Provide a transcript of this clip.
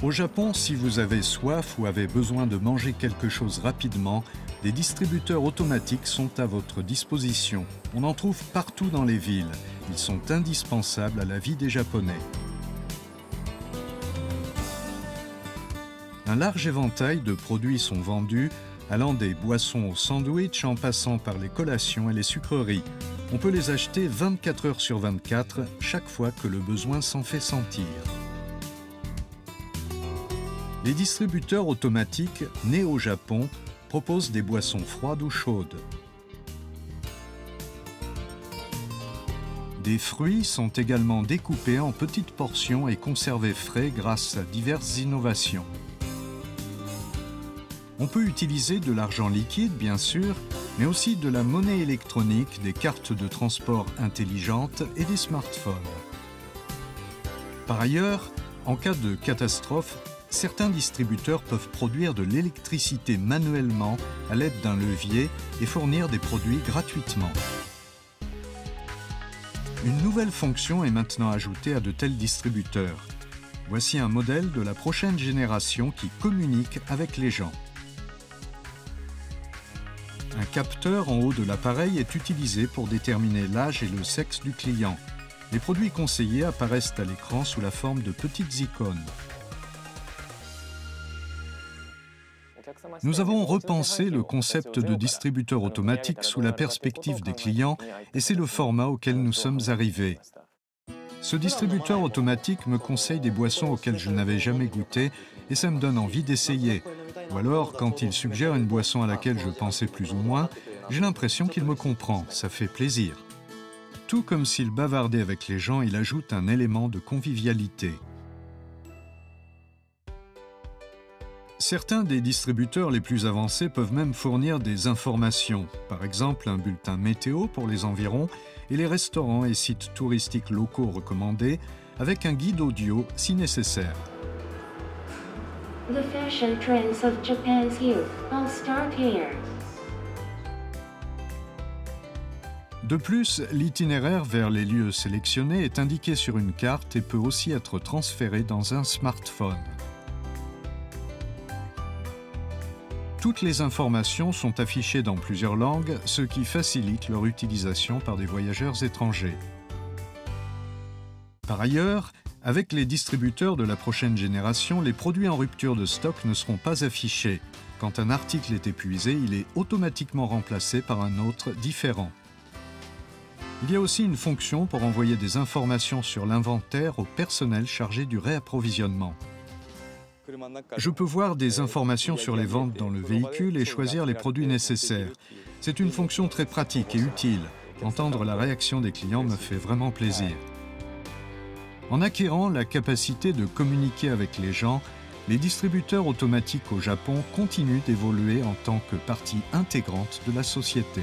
Au Japon, si vous avez soif ou avez besoin de manger quelque chose rapidement, des distributeurs automatiques sont à votre disposition. On en trouve partout dans les villes. Ils sont indispensables à la vie des Japonais. Un large éventail de produits sont vendus, allant des boissons au sandwich en passant par les collations et les sucreries. On peut les acheter 24 heures sur 24, chaque fois que le besoin s'en fait sentir. Les distributeurs automatiques, nés au Japon, proposent des boissons froides ou chaudes. Des fruits sont également découpés en petites portions et conservés frais grâce à diverses innovations. On peut utiliser de l'argent liquide, bien sûr, mais aussi de la monnaie électronique, des cartes de transport intelligentes et des smartphones. Par ailleurs, en cas de catastrophe, certains distributeurs peuvent produire de l'électricité manuellement à l'aide d'un levier et fournir des produits gratuitement. Une nouvelle fonction est maintenant ajoutée à de tels distributeurs. Voici un modèle de la prochaine génération qui communique avec les gens. Un capteur en haut de l'appareil est utilisé pour déterminer l'âge et le sexe du client. Les produits conseillés apparaissent à l'écran sous la forme de petites icônes. Nous avons repensé le concept de distributeur automatique sous la perspective des clients et c'est le format auquel nous sommes arrivés. Ce distributeur automatique me conseille des boissons auxquelles je n'avais jamais goûté et ça me donne envie d'essayer. Ou alors, quand il suggère une boisson à laquelle je pensais plus ou moins, j'ai l'impression qu'il me comprend, ça fait plaisir. Tout comme s'il bavardait avec les gens, il ajoute un élément de convivialité. Certains des distributeurs les plus avancés peuvent même fournir des informations, par exemple un bulletin météo pour les environs et les restaurants et sites touristiques locaux recommandés, avec un guide audio si nécessaire. The fashion trends of Japan's youth all start here. De plus, l'itinéraire vers les lieux sélectionnés est indiqué sur une carte et peut aussi être transféré dans un smartphone. Toutes les informations sont affichées dans plusieurs langues, ce qui facilite leur utilisation par des voyageurs étrangers. Par ailleurs, avec les distributeurs de la prochaine génération, les produits en rupture de stock ne seront pas affichés. Quand un article est épuisé, il est automatiquement remplacé par un autre différent. Il y a aussi une fonction pour envoyer des informations sur l'inventaire au personnel chargé du réapprovisionnement. Je peux voir des informations sur les ventes dans le véhicule et choisir les produits nécessaires. C'est une fonction très pratique et utile. Entendre la réaction des clients me fait vraiment plaisir. En acquérant la capacité de communiquer avec les gens, les distributeurs automatiques au Japon continuent d'évoluer en tant que partie intégrante de la société.